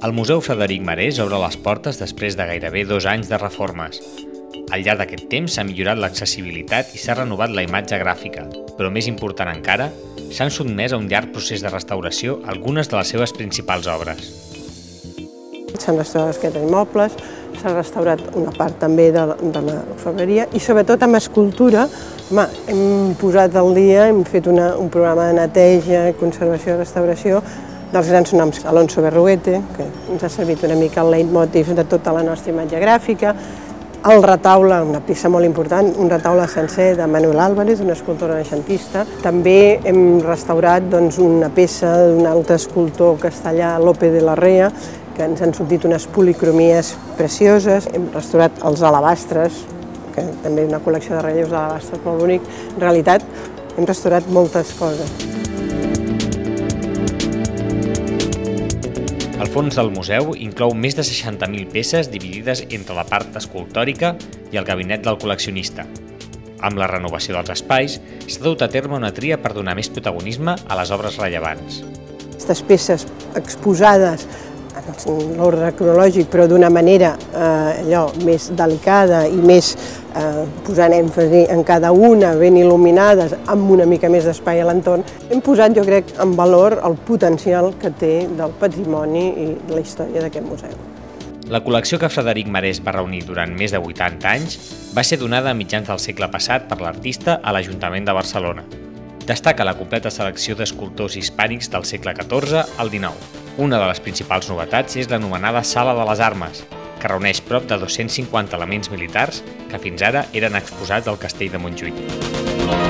El Museu Frederic Marès obre les portes després de gairebé dos anys de reformes. Al llarg d'aquest temps s'ha millorat l'accessibilitat i s'ha renovat la imatge gràfica, però més important encara, s'han sotmès a un llarg procés de restauració algunes de les seves principals obres. S'han restaurat que immobles, s'ha restaurat una part també de, de la febreria i sobretot amb escultura home, hem posat al dia, hem fet una, un programa de neteja, conservació i restauració dels grans noms, Alonso Berruete, que ens ha servit una mica el leitmotiv de tota la nostra imatge gràfica, el retaule, una peça molt important, un retaule sencer de Manuel Álvarez, un escultor renaixentista. També hem restaurat doncs, una peça d'un altre escultor castellà, Lope de la Rea, que ens han sortit unes policromies precioses. Hem restaurat els alabastres, que també una col·lecció de relleus d'alabastres molt bonic. En realitat, hem restaurat moltes coses. Fons del museu inclou més de 60.000 peces dividides entre la part escultòrica i el gabinet del col·leccionista. Amb la renovació dels espais, s'ha dut a terme una tria per donar més protagonisme a les obres rellevants. Aquestes peces exposades en l'ordre cronològic, però d'una manera eh, allò més delicada i més eh, posant èmfasi en cada una, ben il·luminades, amb una mica més d'espai a l'entorn, hem posat, jo crec, en valor el potencial que té del patrimoni i la història d'aquest museu. La col·lecció que Frederic Marès va reunir durant més de 80 anys va ser donada a mitjans del segle passat per l'artista a l'Ajuntament de Barcelona. Destaca la completa selecció d'escultors hispànics del segle XIV al XIX. Una de les principals novetats és l'anomenada Sala de les Armes, que reuneix prop de 250 elements militars que fins ara eren exposats al castell de Montjuïc.